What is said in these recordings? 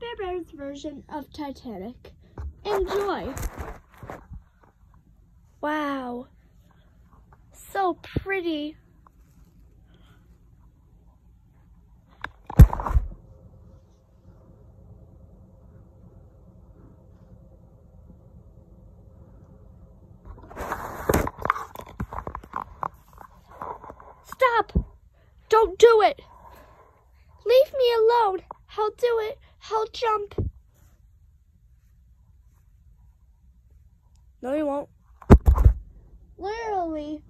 Bear Bear's version of Titanic. Enjoy. Wow. So pretty. Stop! Don't do it! Leave me alone! I'll do it! I'll jump! No, you won't. Literally,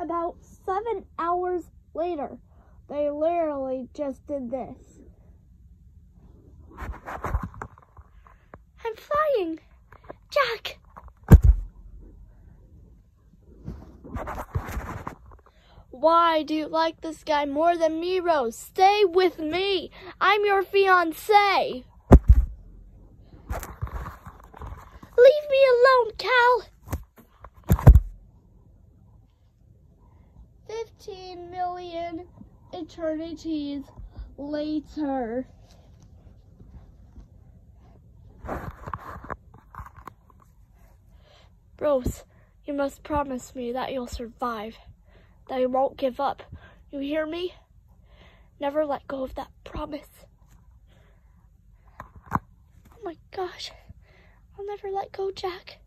about seven hours later, they literally just did this. I'm flying! Jack! Why do you like this guy more than me, Rose? Stay with me. I'm your fiance. Leave me alone, Cal. 15 million eternities later. Rose, you must promise me that you'll survive that I won't give up. You hear me? Never let go of that promise. Oh my gosh. I'll never let go, Jack.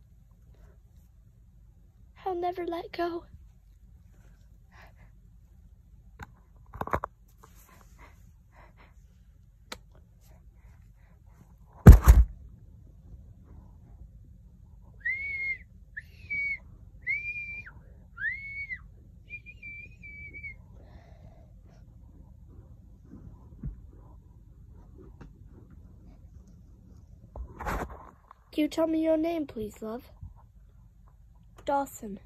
I'll never let go. You tell me your name, please, love? Dawson.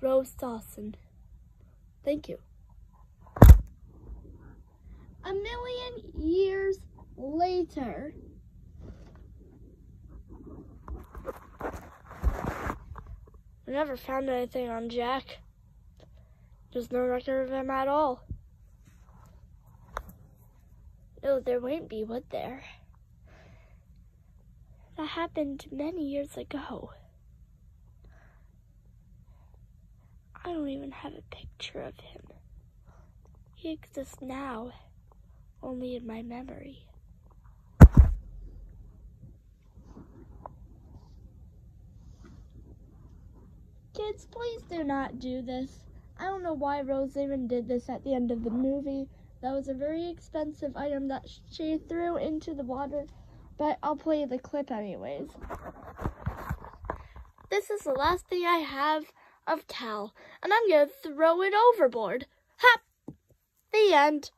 Rose Dawson. Thank you. A million years later. I never found anything on Jack. There's no record of him at all. No, there won't be, would there? That happened many years ago. I don't even have a picture of him. He exists now, only in my memory. Kids, please do not do this. I don't know why Rose even did this at the end of the movie. That was a very expensive item that she threw into the water, but I'll play the clip anyways. This is the last thing I have of Cal, and I'm gonna throw it overboard. Hop! The end.